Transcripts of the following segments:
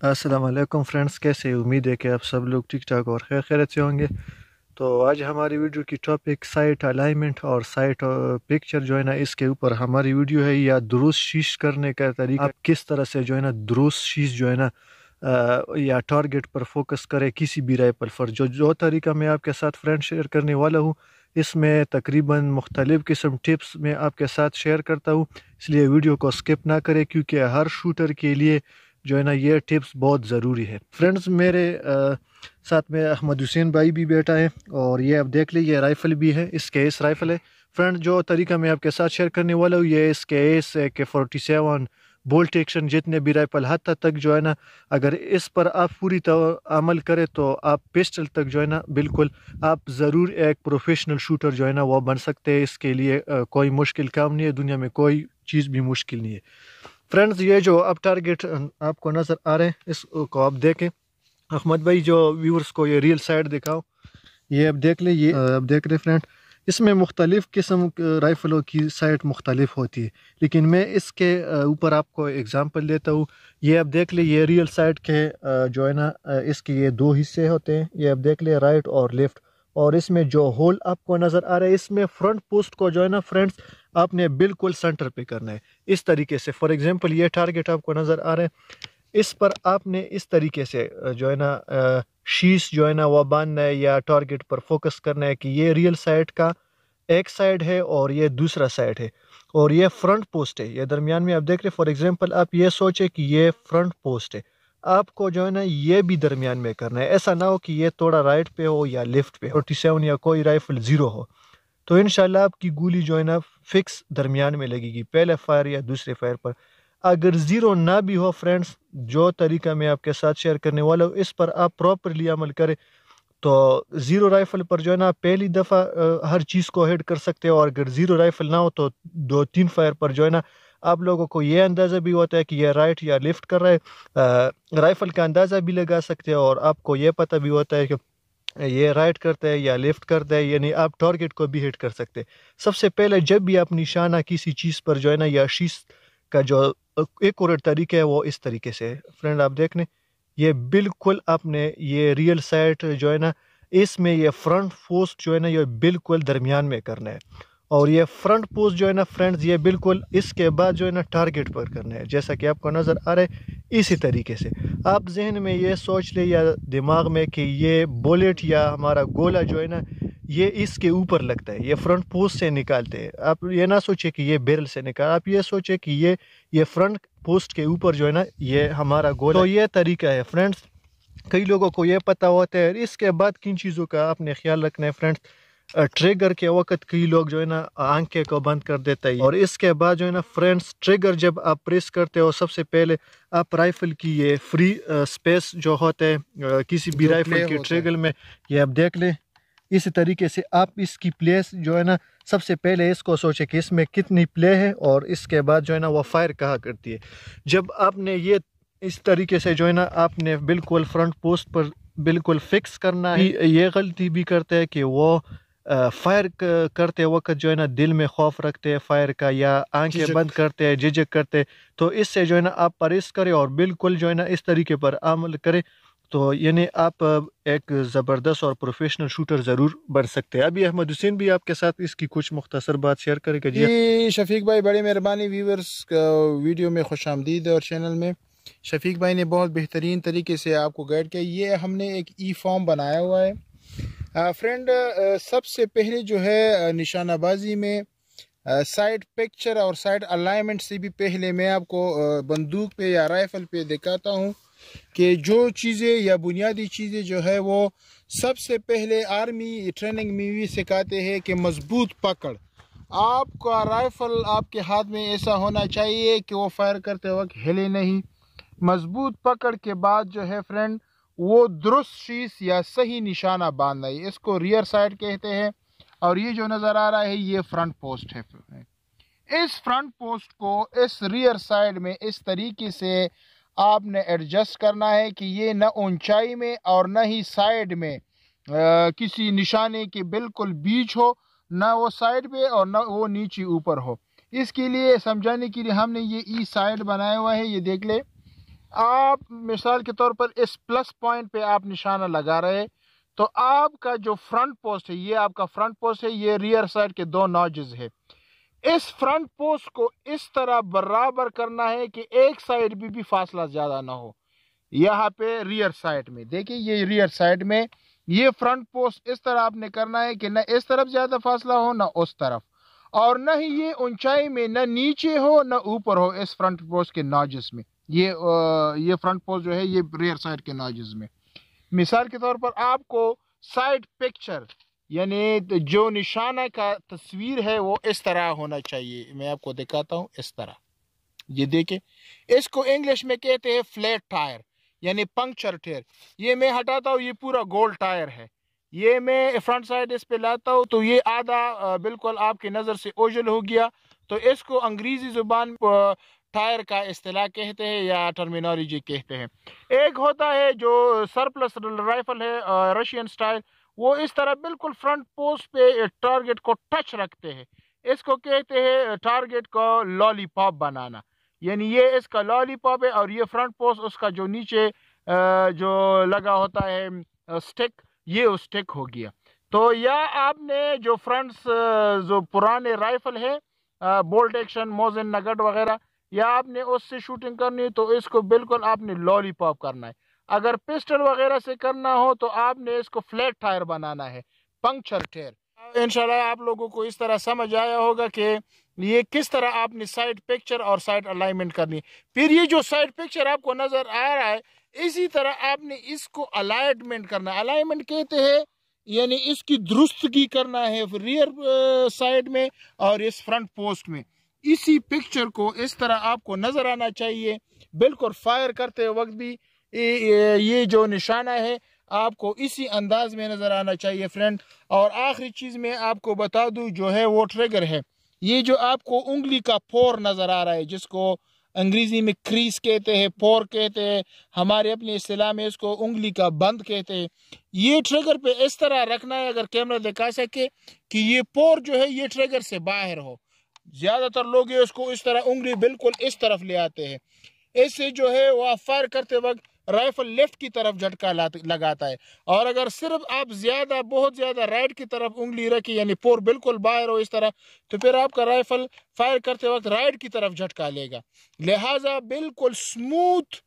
Aslam friends कैसे उम्मीद है कि आप सब लोग ठीक ठाक और खैर खैरत से होंगे। तो आज हमारी वीडियो की टॉपिक साइट अलाइनमेंट और साइट पिक्चर जो है ना, इसके ऊपर हमारी वीडियो है या दुरुस्त शीश करने का तरीका। आप किस तरह से जो है ना दुरुस्त शीश जो है ना या टारगेट पर फोकस करें किसी भी राइफल पर। जो जो तरीका मैं आपके साथ फ्रेंड शेयर करने वाला हूँ, इसमें तकरीबन मुख्तलिफ़ किस्म टिप्स मैं आपके साथ शेयर करता हूँ। इसलिए वीडियो को स्किप ना करें, क्योंकि हर शूटर के लिए जो है ना ये टिप्स बहुत ज़रूरी है। फ्रेंड्स मेरे आ, साथ में अहमद हुसैन भाई भी बैठा है और ये आप देख लीजिए राइफ़ल भी है इसके एस राइफ़ल है। फ्रेंड जो तरीका मैं आपके साथ शेयर करने वाला हूँ ये एस के फोर्टी सेवन बोल्ट एक्शन जितने भी राइफल हद तक जो है ना अगर इस पर आप पूरी तरह अमल करें तो आप पिस्टल तक जो है ना बिल्कुल आप ज़रूर एक प्रोफेशनल शूटर जो है ना वो बन सकते हैं। इसके लिए कोई मुश्किल काम नहीं है दुनिया में कोई चीज़ भी मुश्किल नहीं है। फ्रेंड्स, ये जो अब टारगेट आपको नज़र आ रहे हैं, इसको आप देखें। अहमद भाई, जो व्यूवर्स को ये रियल साइड दिखाओ, ये अब देख लें, ये अब देख रहे फ्रेंड इसमें मुख्तलिफ़ किस्म राइफ़लों की साइट मुख्तलिफ़ होती है। लेकिन मैं इसके ऊपर आपको एग्ज़ाम्पल देता हूँ। ये अब देख ले, ये रियल साइड के जो है ना इसके ये दो हिस्से होते हैं। ये अब देख ले राइट और लेफ़्ट और इसमें जो होल आपको नज़र आ रहा है, इसमें फ्रंट पोस्ट को जो है ना फ्रेंड्स आपने बिल्कुल सेंटर पे करना है। इस तरीके से फॉर एग्जांपल ये टारगेट आपको नज़र आ रहा है। इस पर आपने इस तरीके से जो है ना शीश जो है ना वह बांधना है या टारगेट पर फोकस करना है कि ये रियल साइड का एक साइड है और ये दूसरा साइड है और ये फ्रंट पोस्ट है। ये दरमियान में आप देख रहे फॉर एग्जांपल आप ये सोचें कि ये फ्रंट पोस्ट है। आपको जो है ना, ये भी दरमियान में करना है। ऐसा ना हो कि ये थोड़ा राइट पे हो या लेफ़्ट पे फोर्टी सेवन या कोई राइफल ज़ीरो हो। तो इन आपकी गोली जो है ना फिक्स दरमियान में लगेगी, पहले फायर या दूसरे फायर पर। अगर ज़ीरो ना भी हो फ्रेंड्स जो तरीका मैं आपके साथ शेयर करने वाला हूँ, इस पर आप प्रॉपरली अमल करें। तो ज़ीरो राइफ़ल पर जो है ना पहली दफ़ा हर चीज़ को हेड कर सकते हो। और अगर ज़ीरो राइफ़ल ना हो तो दो तीन फायर पर जो है ना, आप लोगों को ये अंदाज़ा भी होता है कि यह राइट या लेफ़्ट कर रहा है। राइफ़ल का अंदाज़ा भी लगा सकते हो और आपको यह पता भी होता है कि ये राइट करता है या लेफ़्ट करता है, यानी आप टारगेट को भी हिट कर सकते हैं। सबसे पहले जब भी आप निशाना किसी चीज़ पर जो है ना या शीश का जो, एक और तरीका है, वो इस तरीके से फ्रेंड आप देख लें ये बिल्कुल आपने ये रियल साइट जो है। ना इसमें ये फ्रंट पोस्ट जो है ना ये बिल्कुल दरमियान में करना है। और ये फ्रंट पोस्ट जो है ना फ्रेंड्स ये बिल्कुल इसके बाद जो है ना टारगेट पर करना है। जैसा कि आपको नज़र आ रहा है इसी तरीके से। आप जहन में ये सोच ले या दिमाग में कि ये बुलेट या हमारा गोला जो है ना, ये इसके ऊपर लगता है, ये फ्रंट पोस्ट से निकालते हैं। आप ये ना सोचे कि ये बेरल से निकाल, आप ये सोचे कि ये ये फ्रंट पोस्ट के ऊपर जो है ना, ये हमारा गोला। तो ये तरीका है फ्रेंड्स कई लोगों को ये पता होता है इसके बाद किन चीज़ों का आपने ख्याल रखना है फ्रेंड्स ट्रिगर के वक्त कई लोग जो है ना आँखें को बंद कर देता है। और इसके बाद जो है ना फ्रेंड्स ट्रिगर जब आप प्रेस करते हो सबसे पहले आप राइफल की ये फ्री स्पेस जो होता है किसी भी राइफल के ट्रिगर में ये आप देख लें। इस तरीके से आप इसकी प्लेस जो है ना सबसे पहले इसको सोचे कि इसमें कितनी प्ले है और इसके बाद जो है ना वो फायर कहा करती है। जब आपने ये इस तरीके से जो है ना आपने बिल्कुल फ्रंट पोस्ट पर बिल्कुल फिक्स करना है ये गलती भी करते हैं कि वो फायर करते वक्त जो है ना दिल में खौफ रखते हैं फायर का या आँखें बंद करते हैं झिझक करते तो इससे जो है ना आप परहेज करें और बिल्कुल जो है ना इस तरीके पर अमल करें तो यानी आप एक ज़बरदस्त और प्रोफेशनल शूटर ज़रूर बन सकते हैं। अभी अहमद हुसैन भी आपके साथ इसकी कुछ मुख्तसर बात शेयर करेगा। जी शफीक भाई बड़ी मेहरबानी व्यूवर्स वीडियो में खुश आमदीद और चैनल में। शफीक भाई ने बहुत बेहतरीन तरीके से आपको गाइड किया। ये हमने एक ई फॉर्म बनाया हुआ है। फ्रेंड सबसे पहले जो है निशानाबाजी में साइड पिक्चर और साइड अलाइनमेंट से भी पहले मैं आपको बंदूक पे या राइफल पे दिखाता हूँ कि जो चीज़ें या बुनियादी चीज़ें जो है वो सबसे पहले आर्मी ट्रेनिंग में भी सिखाते हैं कि मज़बूत पकड़। आपका राइफल आपके हाथ में ऐसा होना चाहिए कि वो फायर करते वक्त हिले नहीं। मज़बूत पकड़ के बाद जो है फ्रेंड वो दुरुस्त शीश या सही निशाना बांधना है। इसको रियर साइड कहते हैं और ये जो नज़र आ रहा है ये फ्रंट पोस्ट है। इस फ्रंट पोस्ट को इस रियर साइड में इस तरीके से आपने एडजस्ट करना है कि ये न ऊंचाई में और न ही साइड में आ, किसी निशाने के बिल्कुल बीच हो न वो साइड पे और न वो नीचे ऊपर हो। इसके लिए समझाने के लिए हमने ये ई साइड बनाया हुआ है ये देख ले। आप मिसाल के तौर पर इस प्लस पॉइंट पे आप निशाना लगा रहे तो आपका जो फ्रंट पोस्ट है ये आपका फ्रंट पोस्ट है ये रियर साइड के दो नॉजेस है। इस फ्रंट पोस्ट को इस तरह बराबर करना है कि एक साइड भी, भी फासला ज़्यादा ना हो। यहाँ पे रियर साइड में देखिए ये रियर साइड में ये फ्रंट पोस्ट इस तरह आपने करना है कि ना इस तरफ़ ज़्यादा फासला हो ना उस तरफ़। और ना ही ये ऊंचाई में न नीचे हो न ऊपर हो इस फ्रंट पोस्ट के नॉजेस में। ये ये फ्रंट पोस्ट जो है, ये रियर साइड के नॉजेस में। मिसाल के तौर पर आपको साइड पिक्चर यानी जो निशाना का तस्वीर है, वो इस तरह होना चाहिए। मैं आपको दिखाता हूँ इस तरह। ये देखे इसको इंग्लिश में कहते हैं फ्लैट टायर यानी पंक्चर टायर ये मैं हटाता हूँ, ये पूरा गोल टायर है। ये मैं फ्रंट साइड इस पे लाता हूँ तो ये आधा बिल्कुल आपकी नज़र से ओझल हो गया। तो इसको अंग्रेज़ी ज़ुबान टायर का अतलाह कहते हैं या टर्मिनोलॉजी कहते हैं। एक होता है जो सरप्लस राइफल है रशियन स्टाइल वो इस तरह बिल्कुल फ्रंट पोस्ट पे टारगेट को टच रखते हैं। इसको कहते हैं टारगेट को लॉलीपॉप बनाना। यानी ये इसका लॉलीपॉप है और ये फ्रंट पोस्ट उसका जो नीचे जो लगा होता है स्टिक ये स्टिक हो गया। तो या आपने जो फ्रंट्स जो पुराने राइफल है बोल्ट एक्शन मोजन नगट वगैरह या आपने उससे शूटिंग करनी है तो इसको बिल्कुल आपने लॉलीपॉप करना है। अगर पिस्टल वगैरह से करना हो तो आपने इसको फ्लैट टायर बनाना है पंक्चर टायर इनशाला आप लोगों को इस तरह समझ आया होगा कि ये किस तरह आपने साइड पिक्चर और साइड अलाइनमेंट करनी है। फिर ये जो साइड पिक्चर आपको नज़र आ रहा है, इसी तरह आपने इसको अलाइनमेंट करना अलाइनमेंट कहते हैं, यानी इसकी दुरुस्तगी करना है रियर साइड में और इस फ्रंट पोस्ट में। इसी पिक्चर को इस तरह आपको नज़र आना चाहिए। बिल्कुल फायर करते वक्त भी ये जो निशाना है, आपको इसी अंदाज में नज़र आना चाहिए फ्रेंड और आखिरी चीज़ में आपको बता दूँ, जो है वो ट्रिगर है। ये जो आपको उंगली का पोर नज़र आ रहा है, जिसको अंग्रेज़ी में क्रीज कहते हैं, पोर कहते हैं, हमारे अपने इस्तेलाह में इसको उंगली का बंद कहते हैं। ये ट्रिगर पे इस तरह रखना है, अगर कैमरा दिखा सके, कि ये पोर जो है, ये ट्रिगर से बाहर हो। ज़्यादातर लोग इसको इस तरह उंगली बिल्कुल इस तरफ़ ले आते हैं। इससे जो है, वह फायर करते वक्त राइफल लेफ़्ट की तरफ़ झटका लगाता है। और अगर सिर्फ़ आप ज़्यादा, बहुत ज़्यादा राइट की तरफ़ उंगली रखी, यानी पोर बिल्कुल बाहर हो इस तरह तो फिर आपका राइफल फायर करते वक्त राइट की तरफ़ झटका लेगा। लिहाजा बिल्कुल स्मूथ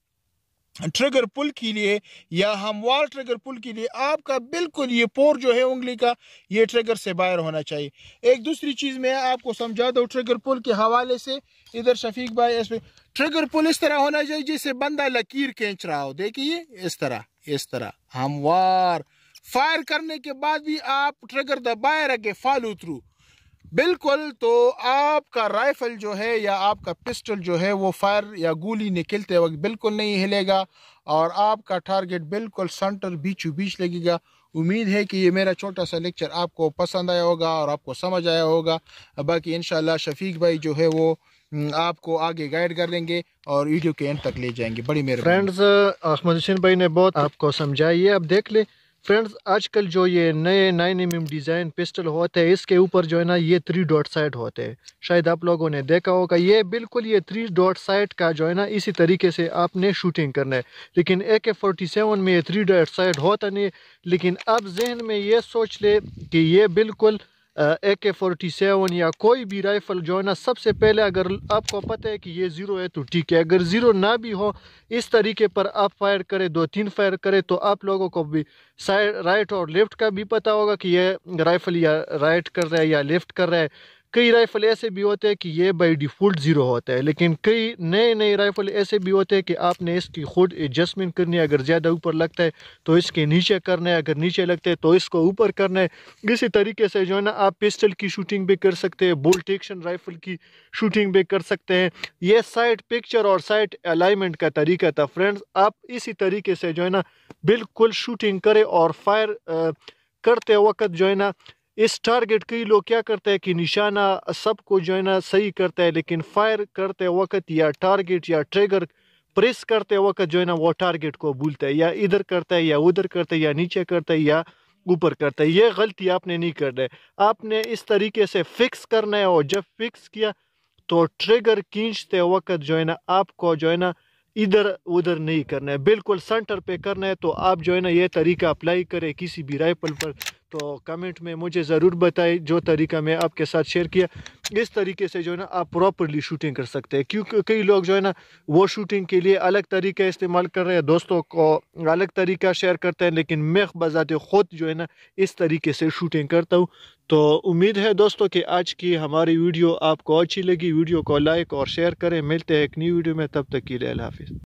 ट्रिगर पुल के लिए या हमवार ट्रिगर पुल के लिए आपका बिल्कुल ये पोर जो है उंगली का, ये ट्रिगर से बाहर होना चाहिए। एक दूसरी चीज़ मैं आपको समझा दो ट्रिगर पुल के हवाले से, इधर शफीक भाई, इस ट्रिगर पुल इस तरह होना चाहिए जिससे बंदा लकीर खींच रहा हो। देखिए इस तरह इस तरह, हमवार, फायर करने के बाद भी आप ट्रिगर दबाए रखे फॉलो थ्रू बिल्कुल तो आपका राइफल जो है या आपका पिस्टल जो है वो फायर या गोली निकलते वक्त बिल्कुल नहीं हिलेगा और आपका टारगेट बिल्कुल सेंटर बीचों बीच लगेगा। उम्मीद है कि ये मेरा छोटा सा लेक्चर आपको पसंद आया होगा और आपको समझ आया होगा। बाकी इनशाला शफीक भाई जो है वो हम्म, आपको आगे गाइड कर लेंगे और वीडियो के एंड तक ले जाएँगे। बड़ी मेरे फ्रेंड्स अहमद हुसैन भाई ने बहुत आपको समझाई है। अब देख ले फ्रेंड्स, आजकल जो ये नए नाइन एम डिज़ाइन पिस्टल होते हैं, इसके ऊपर जो है ना ये थ्री डॉट साइड होते हैं। शायद आप लोगों ने देखा होगा, ये बिल्कुल ये थ्री डॉट साइड का जो है ना इसी तरीके से आपने शूटिंग करना है। लेकिन ए के फोर्टी सेवन में ये थ्री डॉट साइड होता नहीं, लेकिन अब जहन में ये सोच ले कि ये बिल्कुल ए के फोर्टी सेवन या कोई भी राइफल जो है ना, सबसे पहले अगर आपको पता है कि ये ज़ीरो है तो ठीक है। अगर ज़ीरो ना भी हो, इस तरीके पर आप फायर करें, दो तीन फायर करें तो आप लोगों को भी साइड राइट और लेफ़्ट का भी पता होगा कि ये राइफल या राइट कर रहा है या लेफ़्ट कर रहा है। कई राइफल ऐसे भी होते हैं कि ये बाई डिफ़ॉल्ट ज़ीरो होता है, लेकिन कई नए नए राइफल ऐसे भी होते हैं कि आपने इसकी खुद एडजस्टमेंट करनी है, अगर ज़्यादा ऊपर लगता है तो इसके नीचे करना है, अगर नीचे लगता है तो इसको ऊपर करना है। इसी तरीके से जो है ना, आप पिस्टल की शूटिंग भी कर सकते हैं बोल्ट एक्शन राइफल की शूटिंग भी कर सकते हैं। ये साइड पिक्चर और साइड अलाइनमेंट का तरीका था फ्रेंड्स आप इसी तरीके से जो है ना, बिल्कुल शूटिंग करें और फायर करते वक्त जो है ना इस टारगेट कई लोग क्या करते हैं कि निशाना सबको जो है ना सही करता है, लेकिन फायर करते वक्त या टारगेट या ट्रिगर प्रेस करते वक्त जो है ना वो टारगेट को भूलता है, या इधर करता है या उधर करता है या नीचे करता है या ऊपर करता है। ये गलती आपने नहीं करना है। आपने इस तरीके से फिक्स करना है और जब फिक्स किया तो ट्रिगर खींचते वक्त जो है ना आपको जो है ना इधर उधर नहीं करना है। बिल्कुल सेंटर पे करना है तो आप जो है ना ये तरीका अप्लाई करें किसी भी राइफल पर। तो कमेंट में मुझे ज़रूर बताएँ जो तरीका मैं आपके साथ शेयर किया। इस तरीके से जो है ना, आप प्रॉपरली शूटिंग कर सकते हैं। क्योंकि कई लोग जो है ना, वो शूटिंग के लिए अलग तरीका इस्तेमाल कर रहे हैं, दोस्तों को अलग तरीका शेयर करते हैं, लेकिन मैं बजाते ख़ुद जो है ना, इस तरीके से शूटिंग करता हूँ। तो उम्मीद है दोस्तों कि आज की हमारी वीडियो आपको अच्छी लगी। वीडियो को लाइक और शेयर करें। मिलते हैं एक न्यू वीडियो में, तब तक के लिए हाफिज़।